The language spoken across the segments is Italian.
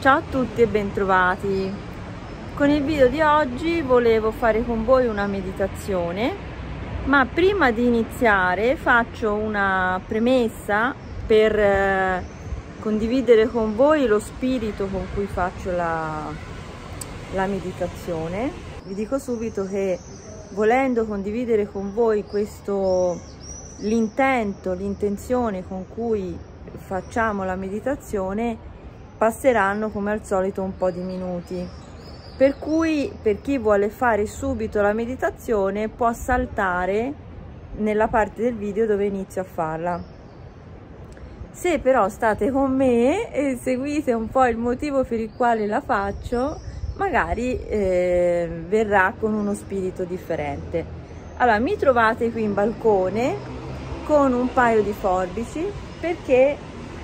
Ciao a tutti e bentrovati! Con il video di oggi volevo fare con voi una meditazione, ma prima di iniziare faccio una premessa per eh, condividere con voi lo spirito con cui faccio la, la meditazione. Vi dico subito che volendo condividere con voi questo l'intento, l'intenzione con cui facciamo la meditazione, passeranno come al solito un po' di minuti. Per cui per chi vuole fare subito la meditazione può saltare nella parte del video dove inizio a farla. Se però state con me e seguite un po' il motivo per il quale la faccio, magari eh, verrà con uno spirito differente. Allora, mi trovate qui in balcone con un paio di forbici perché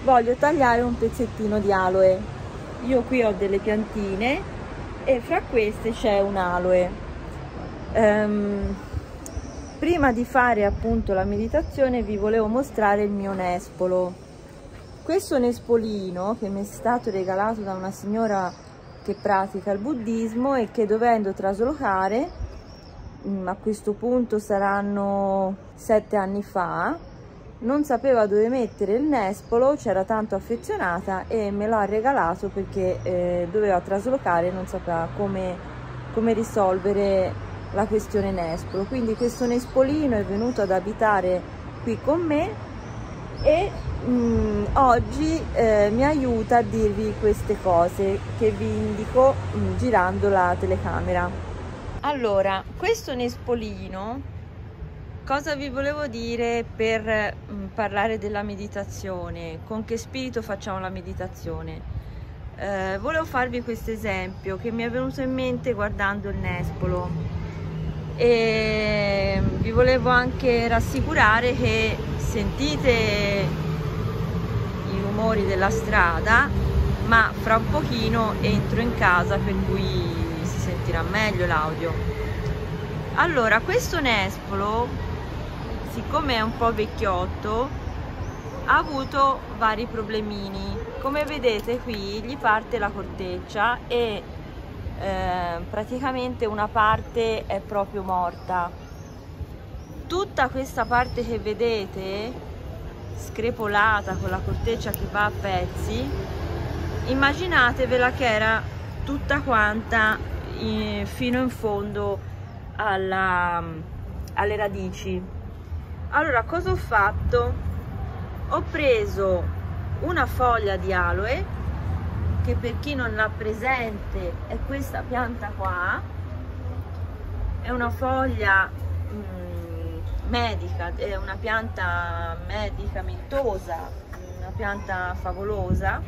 voglio tagliare un pezzettino di aloe. Io qui ho delle piantine e fra queste c'è un aloe. Um, prima di fare appunto la meditazione vi volevo mostrare il mio nespolo. Questo nespolino che mi è stato regalato da una signora che pratica il buddismo e che dovendo traslocare mm, a questo punto saranno sette anni fa non sapeva dove mettere il nespolo, c'era tanto affezionata e me l'ha regalato perché eh, doveva traslocare e non sapeva come, come risolvere la questione nespolo. Quindi questo nespolino è venuto ad abitare qui con me e mh, mm, oggi eh, mi aiuta a dirvi queste cose che vi indico mh, mm, girando la telecamera. Allora, questo nespolino Cosa vi volevo dire per mm, parlare della meditazione? Con che spirito facciamo la meditazione? Eh, volevo farvi questo esempio che mi è venuto in mente guardando il nespolo e vi volevo anche rassicurare che sentite i rumori della strada ma fra un pochino entro in casa per cui si sentirà meglio l'audio allora questo nespolo siccome è un po' vecchiotto ha avuto vari problemini. Come vedete qui gli parte la corteccia e eh, praticamente una parte è proprio morta. Tutta questa parte che vedete screpolata con la corteccia che va a pezzi immaginatevela che era tutta quanta in, fino in fondo alla, alle radici allora cosa ho fatto? Ho preso una foglia di aloe che per chi non l'ha presente è questa pianta qua. È una foglia mm, medica è una pianta medicamentosa una pianta favolosa.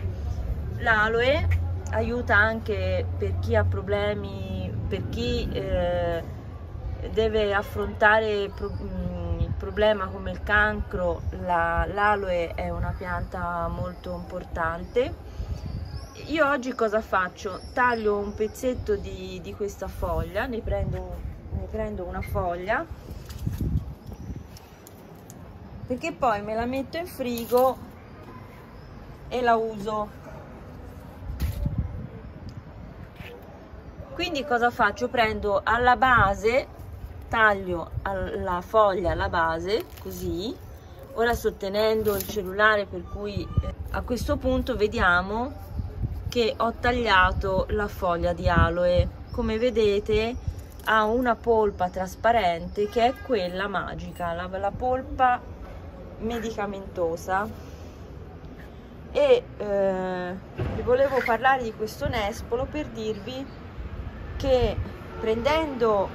L'aloe aiuta anche per chi ha problemi per chi eh, deve affrontare pro, mm, problema come il cancro l'aloe è una pianta molto importante io oggi cosa faccio? taglio un pezzetto di, di questa foglia ne prendo, ne prendo una foglia perché poi me la metto in frigo e la uso quindi cosa faccio? prendo alla base taglio la foglia alla base così. Ora sto tenendo il cellulare per cui eh, a questo punto vediamo che ho tagliato la foglia di aloe. Come vedete ha una polpa trasparente che è quella magica la, la polpa medicamentosa. E eh, vi volevo parlare di questo nespolo per dirvi che prendendo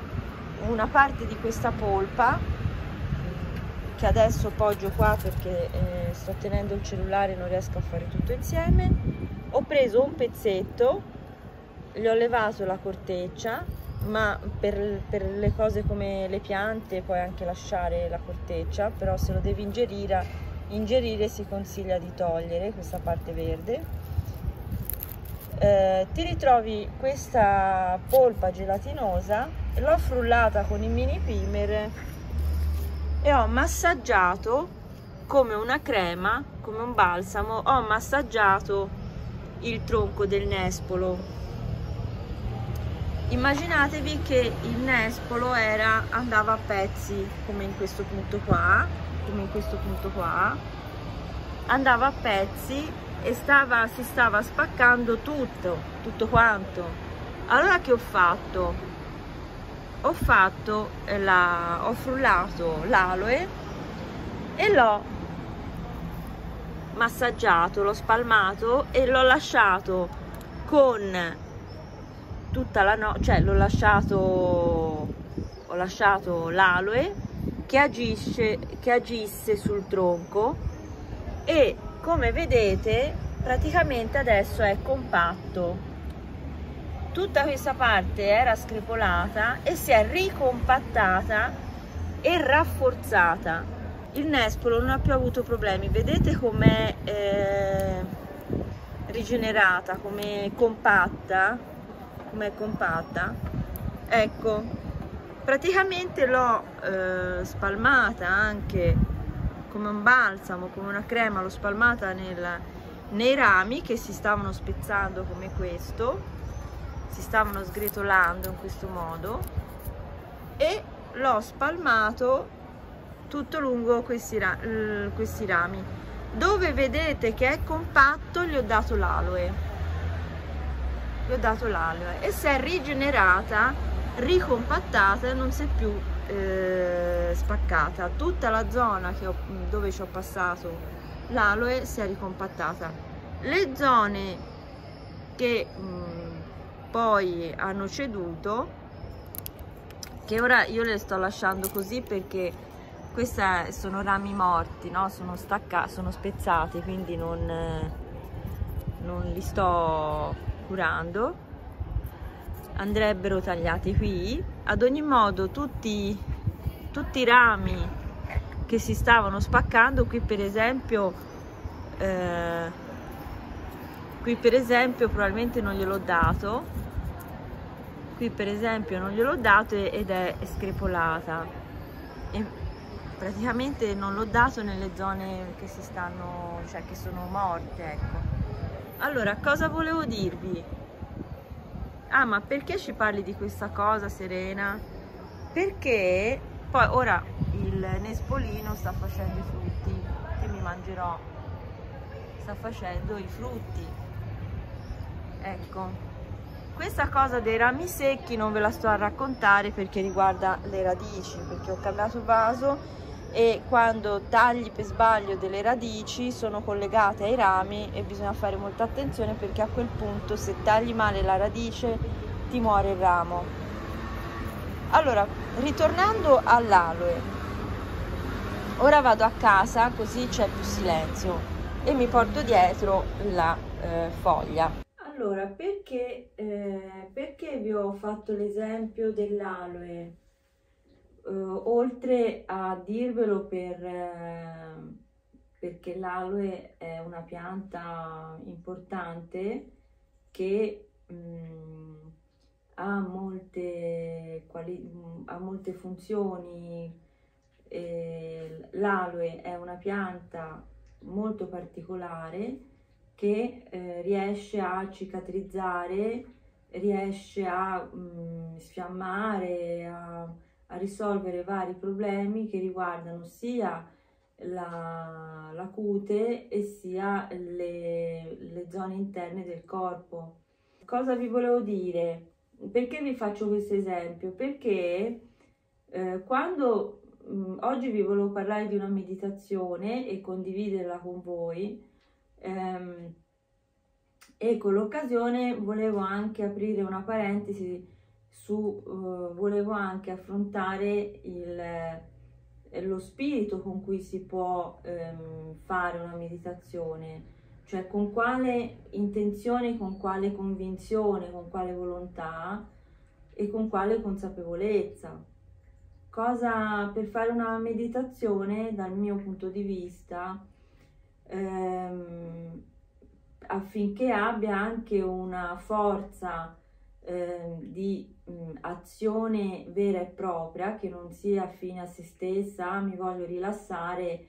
una parte di questa polpa che adesso poggio qua perché eh, sto tenendo il cellulare e non riesco a fare tutto insieme ho preso un pezzetto gli ho levato la corteccia ma per, per le cose come le piante puoi anche lasciare la corteccia però se lo devi ingerire, ingerire si consiglia di togliere questa parte verde eh, ti ritrovi questa polpa gelatinosa l'ho frullata con il mini primer e ho massaggiato come una crema come un balsamo ho massaggiato il tronco del nespolo. Immaginatevi che il nespolo era, andava a pezzi come in questo punto qua come in questo punto qua andava a pezzi e stava, si stava spaccando tutto tutto quanto. Allora che ho fatto? Ho fatto la ho frullato l'aloe e l'ho massaggiato l'ho spalmato e l'ho lasciato con tutta la notte, cioè l'ho lasciato, ho lasciato l'aloe che agisce, che agisse sul tronco e come vedete praticamente adesso è compatto. Tutta questa parte era screpolata e si è ricompattata e rafforzata. Il nespolo non ha più avuto problemi, vedete com'è eh, rigenerata, come compatta come è compatta ecco praticamente l'ho eh, spalmata anche come un balsamo come una crema l'ho spalmata nel, nei rami che si stavano spezzando come questo si stavano sgretolando in questo modo e l'ho spalmato tutto lungo questi, questi rami. Dove vedete che è compatto gli ho dato l'aloe. Gli ho dato l'aloe. E si è rigenerata, ricompattata e non si è più eh, spaccata. Tutta la zona ho, dove ci ho passato l'aloe si è ricompattata. Le zone che mh, mm, poi hanno ceduto, che ora io le sto lasciando così perché questi sono rami morti, no? sono staccati, sono spezzati, quindi non, non li sto curando andrebbero tagliati qui ad ogni modo tutti, tutti i rami che si stavano spaccando qui per esempio eh, qui per esempio probabilmente non gliel'ho dato qui per esempio non gliel'ho dato ed è screpolata e praticamente non l'ho dato nelle zone che si stanno cioè che sono morte ecco allora, cosa volevo dirvi? Ah, ma perché ci parli di questa cosa, Serena? Perché poi ora il Nespolino sta facendo i frutti che mi mangerò. Sta facendo i frutti. Ecco. Questa cosa dei rami secchi non ve la sto a raccontare perché riguarda le radici, perché ho cambiato vaso e quando tagli per sbaglio delle radici sono collegate ai rami e bisogna fare molta attenzione perché a quel punto se tagli male la radice ti muore il ramo. Allora, ritornando all'aloe, ora vado a casa così c'è più silenzio e mi porto dietro la eh, foglia. Allora, perché, eh, perché vi ho fatto l'esempio dell'aloe? Eh, oltre a dirvelo per, eh, perché l'aloe è una pianta importante che mh, mm, ha, molte quali, ha molte funzioni, eh, l'aloe è una pianta molto particolare che eh, riesce a cicatrizzare, riesce a mh, mm, sfiammare, a a risolvere vari problemi che riguardano sia la, la cute e sia le, le zone interne del corpo. Cosa vi volevo dire? Perché vi faccio questo esempio? Perché eh, quando mh, oggi vi volevo parlare di una meditazione e condividerla con voi, ehm, e con l'occasione volevo anche aprire una parentesi su, uh, volevo anche affrontare il, eh, lo spirito con cui si può um, fare una meditazione, cioè con quale intenzione, con quale convinzione, con quale volontà e con quale consapevolezza. Cosa per fare una meditazione dal mio punto di vista ehm, affinché abbia anche una forza eh, di mh, azione vera e propria che non sia fine a se stessa, mi voglio rilassare,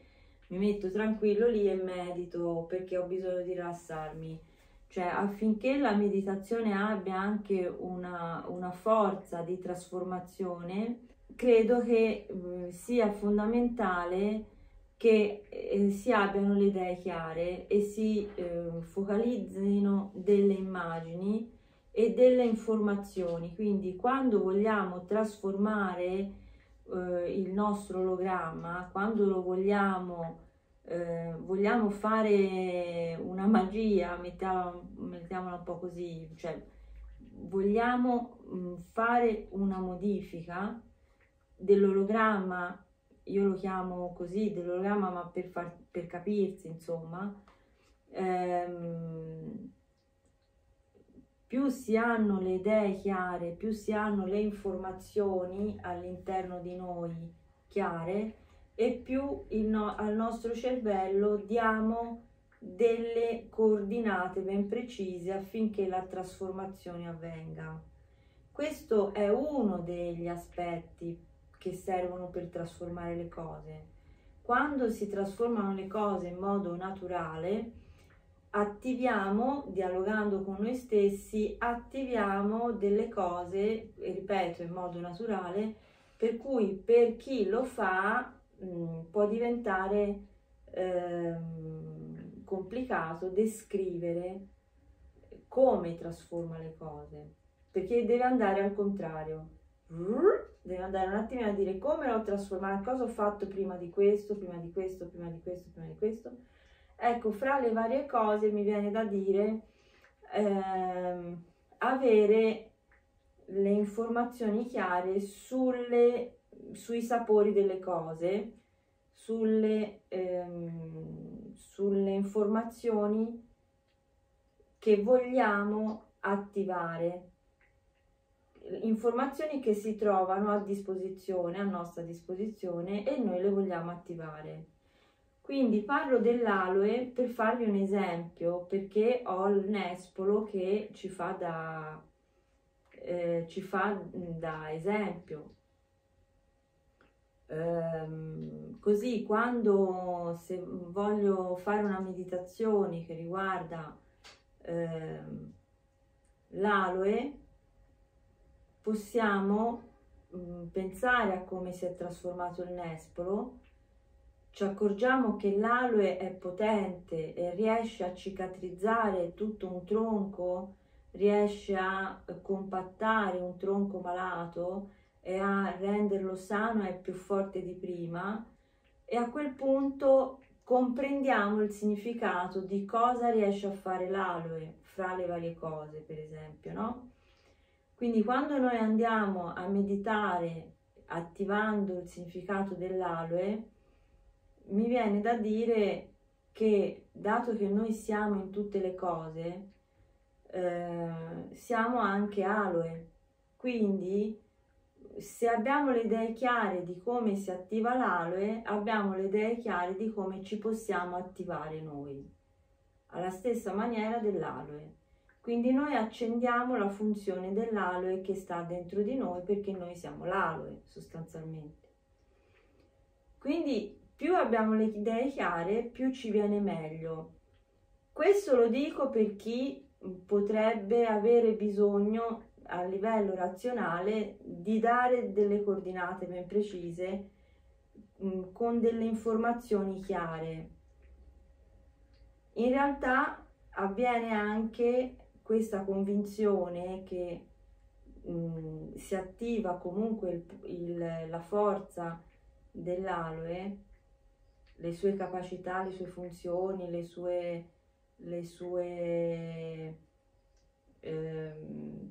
mi metto tranquillo lì e medito perché ho bisogno di rilassarmi. cioè affinché la meditazione abbia anche una, una forza di trasformazione, credo che eh, sia fondamentale che eh, si abbiano le idee chiare e si eh, focalizzino delle immagini e delle informazioni. Quindi quando vogliamo trasformare eh, il nostro ologramma, quando lo vogliamo eh, vogliamo fare una magia, mettiamola, un po' così, cioè vogliamo mh, fare una modifica dell'ologramma, io lo chiamo così, dell'ologramma ma per, far, per capirsi insomma, ehm, più si hanno le idee chiare, più si hanno le informazioni all'interno di noi chiare, e più no, al nostro cervello diamo delle coordinate ben precise affinché la trasformazione avvenga. Questo è uno degli aspetti che servono per trasformare le cose. Quando si trasformano le cose in modo naturale, attiviamo, dialogando con noi stessi, attiviamo delle cose, ripeto, in modo naturale, per cui per chi lo fa mh, mm, può diventare ehm, complicato descrivere come trasforma le cose, perché deve andare al contrario. Deve andare un attimo a dire come l'ho trasformata, cosa ho fatto prima di questo, prima di questo, prima di questo, prima di questo. Ecco, fra le varie cose mi viene da dire ehm, avere le informazioni chiare sulle sui sapori delle cose, sulle, ehm, sulle informazioni che vogliamo attivare, informazioni che si trovano a disposizione, a nostra disposizione e noi le vogliamo attivare. Quindi parlo dell'aloe per farvi un esempio, perché ho il nespolo che ci fa da, eh, ci fa da esempio. Ehm, così quando se voglio fare una meditazione che riguarda ehm, l'aloe, possiamo mh, mm, pensare a come si è trasformato il nespolo, ci accorgiamo che l'aloe è potente e riesce a cicatrizzare tutto un tronco, riesce a compattare un tronco malato e a renderlo sano e più forte di prima e a quel punto comprendiamo il significato di cosa riesce a fare l'aloe fra le varie cose, per esempio, no? Quindi quando noi andiamo a meditare attivando il significato dell'aloe, mi viene da dire che dato che noi siamo in tutte le cose, eh, siamo anche aloe. Quindi se abbiamo le idee chiare di come si attiva l'aloe, abbiamo le idee chiare di come ci possiamo attivare noi, alla stessa maniera dell'aloe. Quindi noi accendiamo la funzione dell'aloe che sta dentro di noi perché noi siamo l'aloe sostanzialmente. Quindi più abbiamo le idee chiare, più ci viene meglio. Questo lo dico per chi potrebbe avere bisogno a livello razionale di dare delle coordinate ben precise mm, con delle informazioni chiare. In realtà avviene anche questa convinzione che mh, mm, si attiva comunque il, il, la forza dell'aloe, le sue capacità, le sue funzioni, le sue, le sue eh,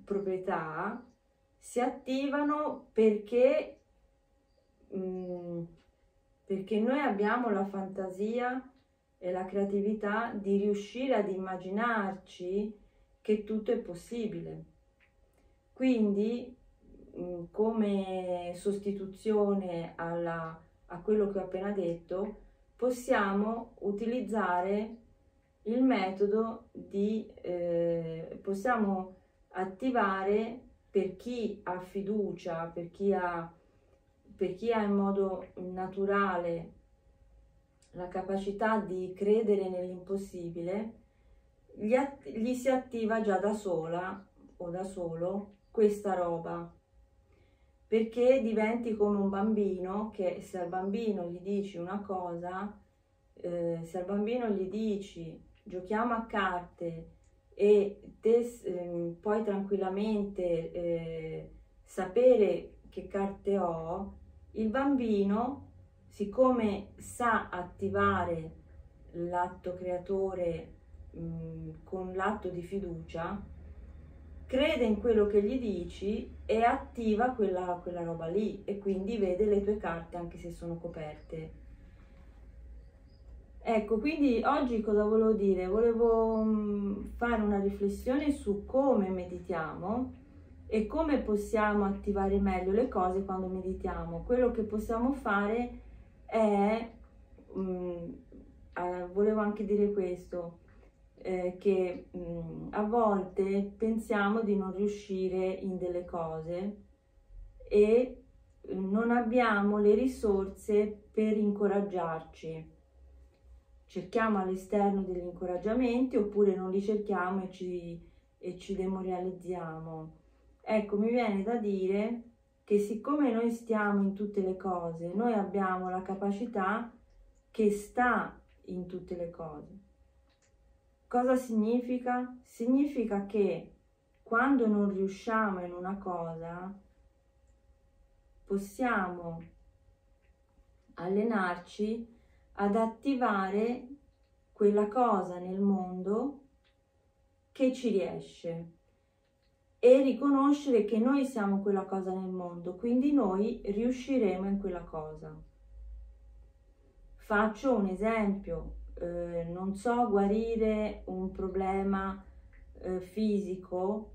proprietà si attivano perché, mh, mm, perché noi abbiamo la fantasia e la creatività di riuscire ad immaginarci che tutto è possibile. Quindi, mh, mm, come sostituzione alla, a quello che ho appena detto, possiamo utilizzare il metodo di eh, possiamo attivare per chi ha fiducia, per chi ha, per chi ha in modo naturale la capacità di credere nell'impossibile, gli, gli si attiva già da sola o da solo questa roba perché diventi come un bambino che se al bambino gli dici una cosa, eh, se al bambino gli dici giochiamo a carte e te eh, puoi tranquillamente eh, sapere che carte ho, il bambino, siccome sa attivare l'atto creatore mh, mm, con l'atto di fiducia, crede in quello che gli dici e attiva quella, quella roba lì e quindi vede le tue carte anche se sono coperte. Ecco, quindi oggi cosa volevo dire? Volevo mm, fare una riflessione su come meditiamo e come possiamo attivare meglio le cose quando meditiamo. Quello che possiamo fare è, um, eh, volevo anche dire questo, eh, che mh, a volte pensiamo di non riuscire in delle cose e non abbiamo le risorse per incoraggiarci. Cerchiamo all'esterno degli incoraggiamenti oppure non li cerchiamo e ci, e ci demoralizziamo. Ecco, mi viene da dire che siccome noi stiamo in tutte le cose, noi abbiamo la capacità che sta in tutte le cose. Cosa significa? Significa che quando non riusciamo in una cosa, possiamo allenarci ad attivare quella cosa nel mondo che ci riesce e riconoscere che noi siamo quella cosa nel mondo, quindi noi riusciremo in quella cosa. Faccio un esempio, eh, non so guarire un problema eh, fisico,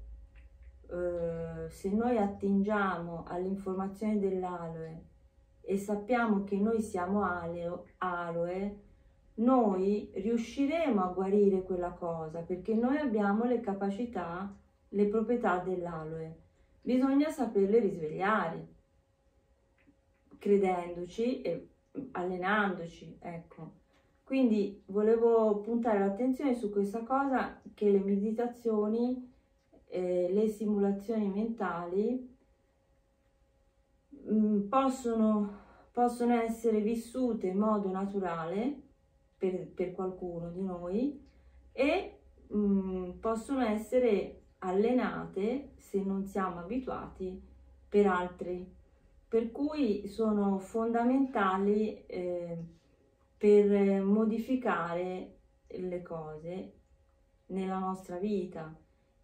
eh, se noi attingiamo all'informazione dell'aloe e sappiamo che noi siamo aleo, aloe, noi riusciremo a guarire quella cosa perché noi abbiamo le capacità, le proprietà dell'aloe. Bisogna saperle risvegliare, credendoci e allenandoci, ecco. Quindi volevo puntare l'attenzione su questa cosa che le meditazioni, eh, le simulazioni mentali mh, mm, possono, possono essere vissute in modo naturale per, per qualcuno di noi e mh, mm, possono essere allenate se non siamo abituati per altri. Per cui sono fondamentali eh, per modificare le cose nella nostra vita.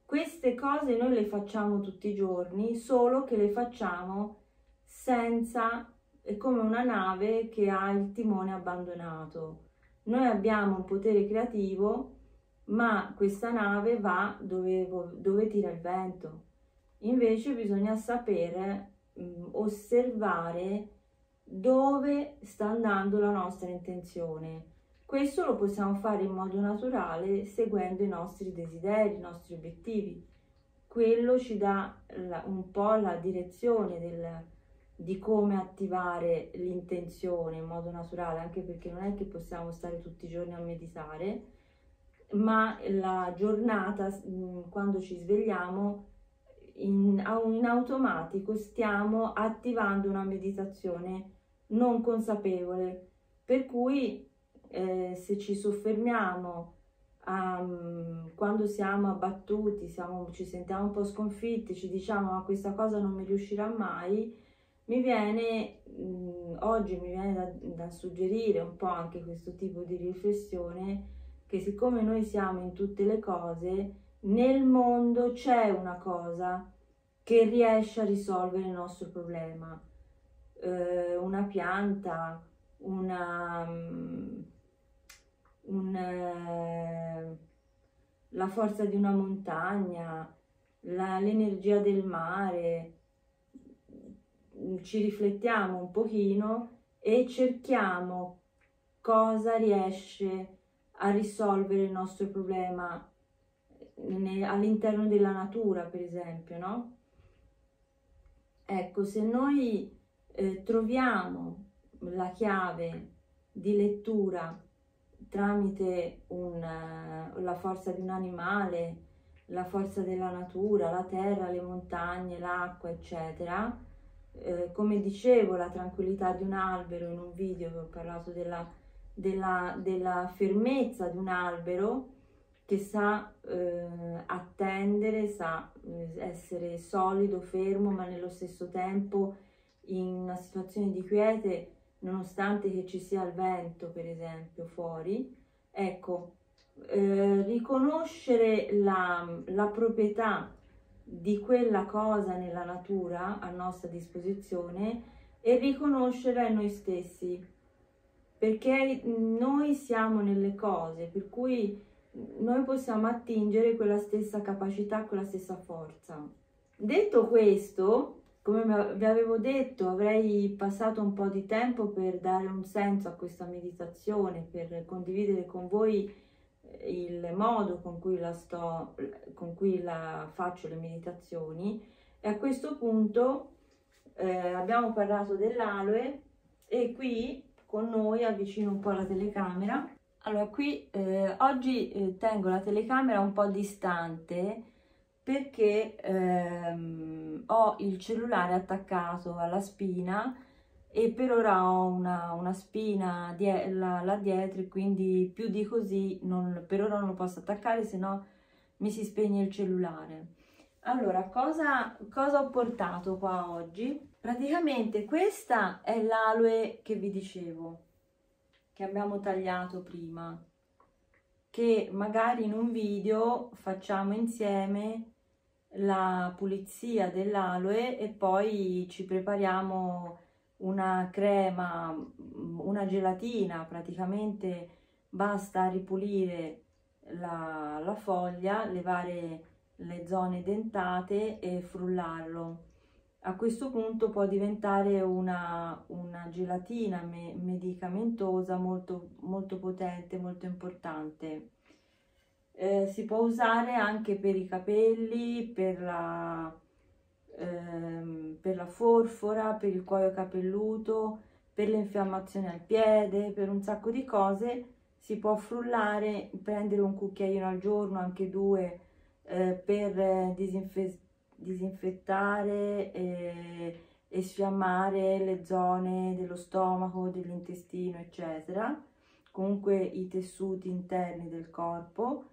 Queste cose noi le facciamo tutti i giorni, solo che le facciamo senza, è come una nave che ha il timone abbandonato. Noi abbiamo un potere creativo, ma questa nave va dove, dove tira il vento. Invece bisogna sapere mh, osservare dove sta andando la nostra intenzione. Questo lo possiamo fare in modo naturale seguendo i nostri desideri, i nostri obiettivi. Quello ci dà un po' la direzione del, di come attivare l'intenzione in modo naturale, anche perché non è che possiamo stare tutti i giorni a meditare, ma la giornata, quando ci svegliamo, in, in automatico stiamo attivando una meditazione non consapevole, per cui eh, se ci soffermiamo um, quando siamo abbattuti, siamo, ci sentiamo un po' sconfitti, ci diciamo ma questa cosa non mi riuscirà mai, mi viene, mh, oggi mi viene da, da suggerire un po' anche questo tipo di riflessione, che siccome noi siamo in tutte le cose, nel mondo c'è una cosa che riesce a risolvere il nostro problema. Eh, una pianta, una, un, eh, la forza di una montagna, l'energia del mare, ci riflettiamo un pochino e cerchiamo cosa riesce a risolvere il nostro problema all'interno della natura, per esempio, no? Ecco, se noi eh, troviamo la chiave di lettura tramite un, la forza di un animale, la forza della natura, la terra, le montagne, l'acqua, eccetera. Eh, come dicevo, la tranquillità di un albero in un video che ho parlato della, della, della fermezza di un albero che sa eh, attendere, sa eh, essere solido, fermo, ma nello stesso tempo in una situazione di quiete, nonostante che ci sia il vento, per esempio, fuori. Ecco, eh, riconoscere la, la proprietà di quella cosa nella natura a nostra disposizione e riconoscere noi stessi perché noi siamo nelle cose per cui noi possiamo attingere quella stessa capacità quella stessa forza detto questo come vi avevo detto avrei passato un po' di tempo per dare un senso a questa meditazione per condividere con voi il modo con cui la sto, con cui la faccio le meditazioni e a questo punto eh, abbiamo parlato dell'aloe e qui con noi avvicino un po' la telecamera. Allora qui eh, oggi eh, tengo la telecamera un po' distante perché ehm, ho il cellulare attaccato alla spina e per ora ho una, una spina die là, là, dietro e quindi più di così non, per ora non lo posso attaccare se no mi si spegne il cellulare. Allora cosa, cosa ho portato qua oggi? Praticamente questa è l'aloe che vi dicevo che abbiamo tagliato prima che magari in un video facciamo insieme la pulizia dell'aloe e poi ci prepariamo una crema, una gelatina, praticamente basta ripulire la, la foglia, levare le zone dentate e frullarlo. A questo punto può diventare una, una gelatina me, medicamentosa molto, molto potente, molto importante. Eh, si può usare anche per i capelli, per la, ehm, per la forfora, per il cuoio capelluto, per le infiammazioni al piede, per un sacco di cose si può frullare, prendere un cucchiaino al giorno, anche due, eh, per disinfe disinfettare e, sfiammare le zone dello stomaco, dell'intestino, eccetera. Comunque i tessuti interni del corpo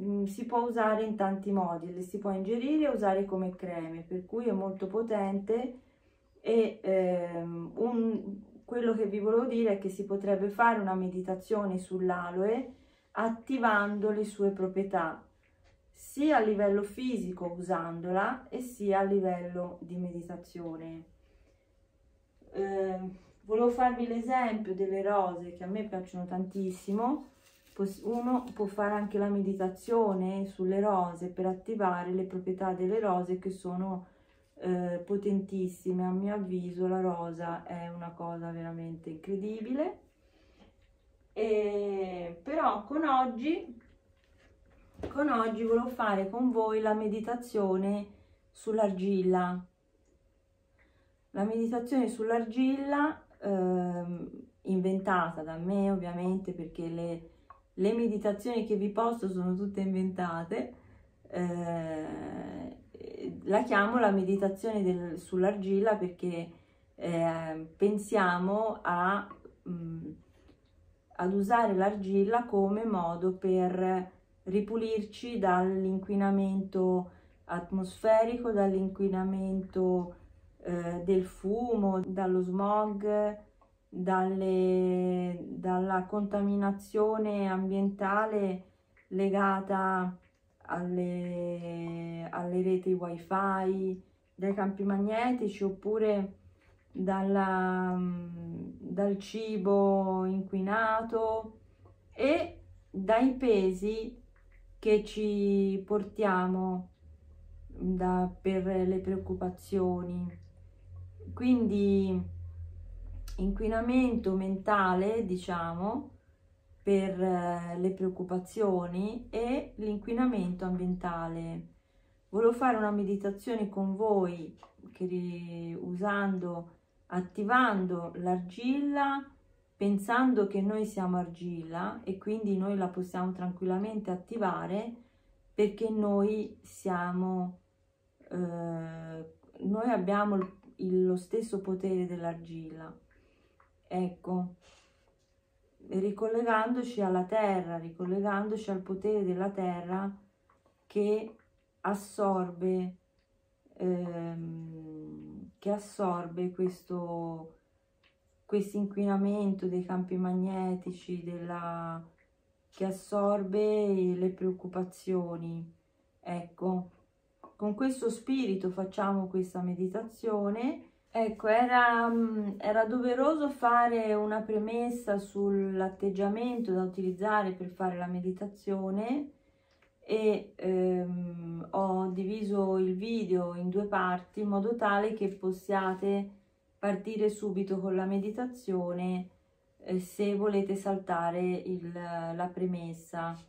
Mm, si può usare in tanti modi, le si può ingerire e usare come creme, per cui è molto potente e ehm, un, quello che vi volevo dire è che si potrebbe fare una meditazione sull'aloe attivando le sue proprietà sia a livello fisico usandola e sia a livello di meditazione. Eh, volevo farvi l'esempio delle rose che a me piacciono tantissimo. Uno può fare anche la meditazione sulle rose per attivare le proprietà delle rose che sono eh, potentissime. A mio avviso la rosa è una cosa veramente incredibile. E, però con oggi con oggi volevo fare con voi la meditazione sull'argilla. La meditazione sull'argilla eh, inventata da me ovviamente perché le le meditazioni che vi posto sono tutte inventate, eh, la chiamo la meditazione sull'argilla perché eh, pensiamo a, mh, mm, ad usare l'argilla come modo per ripulirci dall'inquinamento atmosferico, dall'inquinamento eh, del fumo, dallo smog, dalle, dalla contaminazione ambientale legata alle, alle reti wifi, dai campi magnetici oppure dalla, dal cibo inquinato e dai pesi che ci portiamo da, per le preoccupazioni. Quindi inquinamento mentale, diciamo, per eh, le preoccupazioni e l'inquinamento ambientale. Volevo fare una meditazione con voi che usando, attivando l'argilla pensando che noi siamo argilla e quindi noi la possiamo tranquillamente attivare perché noi siamo, eh, noi abbiamo il, lo stesso potere dell'argilla. Ecco, ricollegandoci alla terra, ricollegandoci al potere della terra che assorbe, ehm, che assorbe questo questo inquinamento dei campi magnetici, della, che assorbe le preoccupazioni. Ecco, con questo spirito facciamo questa meditazione. Ecco, era, era doveroso fare una premessa sull'atteggiamento da utilizzare per fare la meditazione e ehm, ho diviso il video in due parti in modo tale che possiate partire subito con la meditazione eh, se volete saltare il, la premessa,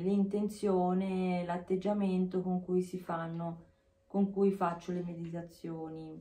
l'intenzione, l'atteggiamento con cui si fanno, con cui faccio le meditazioni.